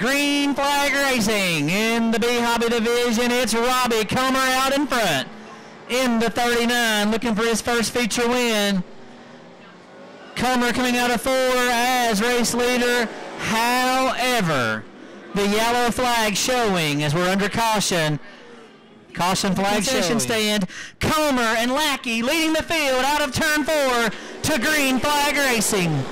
Green Flag Racing in the B Hobby division. It's Robbie Comer out in front in the 39, looking for his first feature win. Comer coming out of four as race leader. However, the yellow flag showing as we're under caution. Caution flag Concession stand. Comer and Lackey leading the field out of turn four to green flag racing.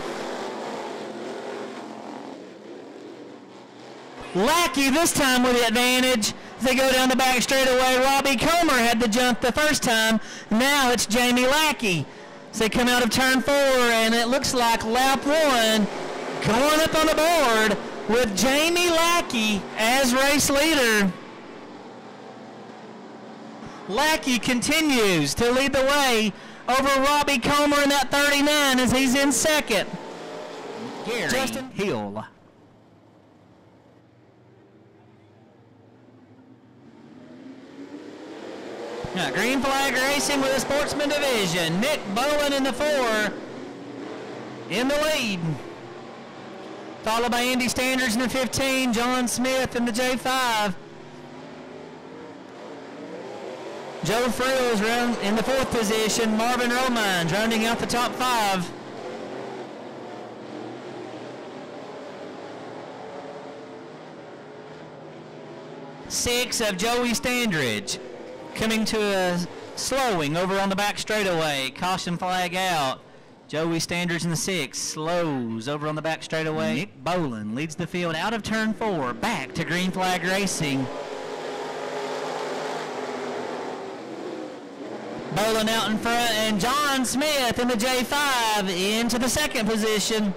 Lackey this time with the advantage. They go down the back straightaway. Robbie Comer had the jump the first time. Now it's Jamie Lackey. As they come out of turn four, and it looks like lap one going up on the board with Jamie Lackey as race leader. Lackey continues to lead the way over Robbie Comer in that 39 as he's in second. Gary Justin Hill. Now, green flag racing with the sportsman division. Nick Bowen in the four in the lead. Followed by Andy Standridge in the 15, John Smith in the J5. Joe Frills in the fourth position. Marvin Romines rounding out the top five. Six of Joey Standridge coming to a slowing over on the back straightaway. Caution flag out. Joey Standridge in the six slows over on the back straightaway. Nick Bolin leads the field out of turn four, back to green flag racing. Bolin out in front, and John Smith in the J5 into the second position.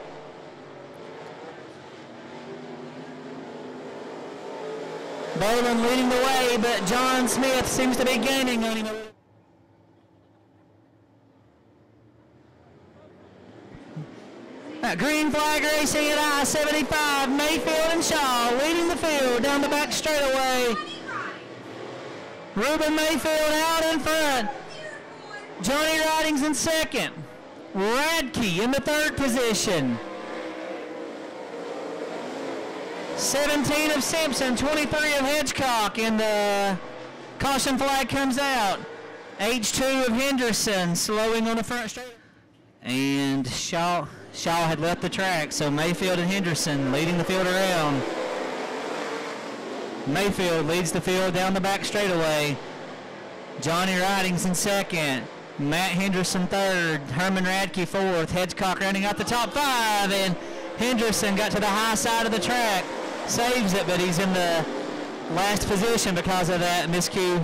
Bolin leading the way, but John Smith seems to be gaining on him. Uh, green flag racing at I-75, Mayfield and Shaw leading the field down the back straightaway. Ruben Mayfield out in front. Johnny Ridings in second. Radke in the third position. 17 of Simpson, 23 of Hedgecock, and the caution flag comes out. H2 of Henderson slowing on the front straight. And Shaw, Shaw had left the track, so Mayfield and Henderson leading the field around. Mayfield leads the field down the back straightaway. Johnny Ridings in second. Matt Henderson third. Herman Radke fourth. Hedgecock rounding out the top five. And Henderson got to the high side of the track. Saves it, but he's in the last position because of that miscue.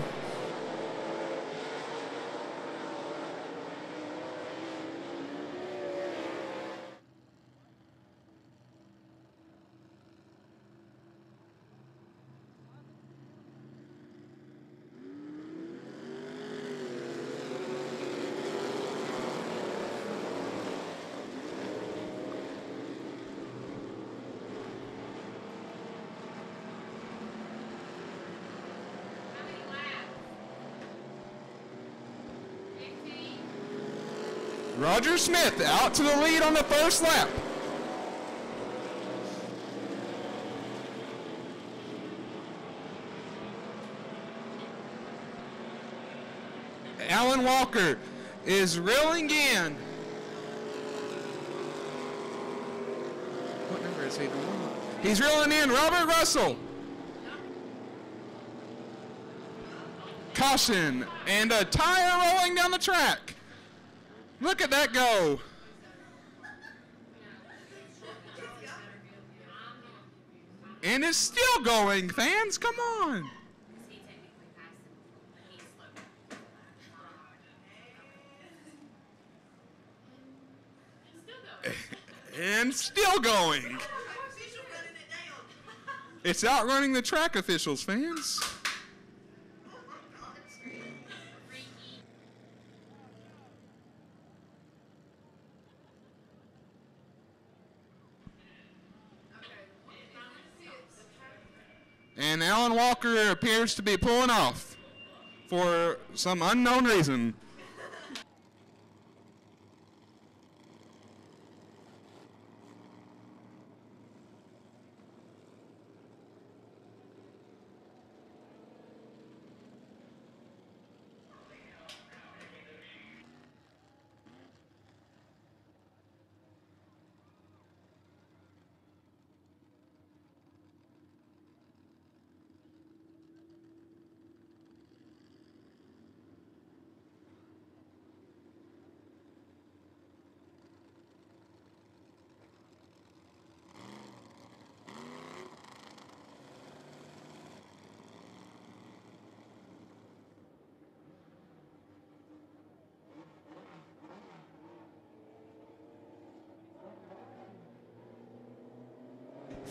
Roger Smith out to the lead on the first lap. Alan Walker is reeling in. What number is he? He's reeling in Robert Russell. Caution and a tire rolling down the track. Look at that go. And it's still going, fans. Come on. And still going. It's outrunning the track officials, fans. And Alan Walker appears to be pulling off for some unknown reason.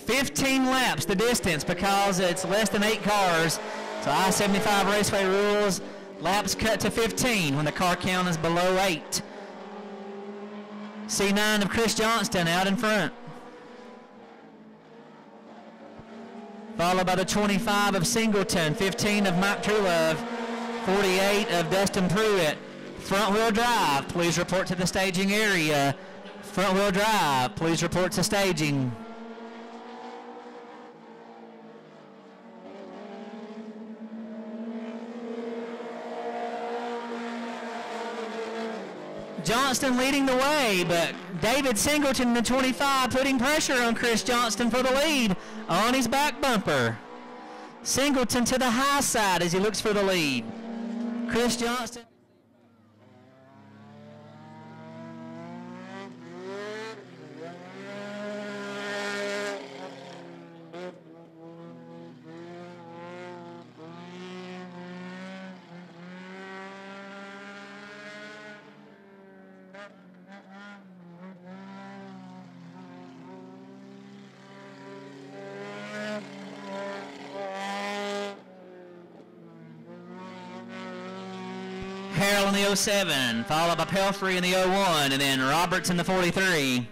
15 laps the distance because it's less than eight cars. So I-75 Raceway rules, laps cut to 15 when the car count is below eight. C9 of Chris Johnston out in front. Followed by the 25 of Singleton, 15 of Mike Truelove, 48 of Dustin Pruitt. Front wheel drive, please report to the staging area. Front wheel drive, please report to staging. Johnston leading the way, but David Singleton in the 25 putting pressure on Chris Johnston for the lead on his back bumper. Singleton to the high side as he looks for the lead. Chris Johnston. Harrell in the 07, followed by Pelfrey in the 01, and then Roberts in the 43.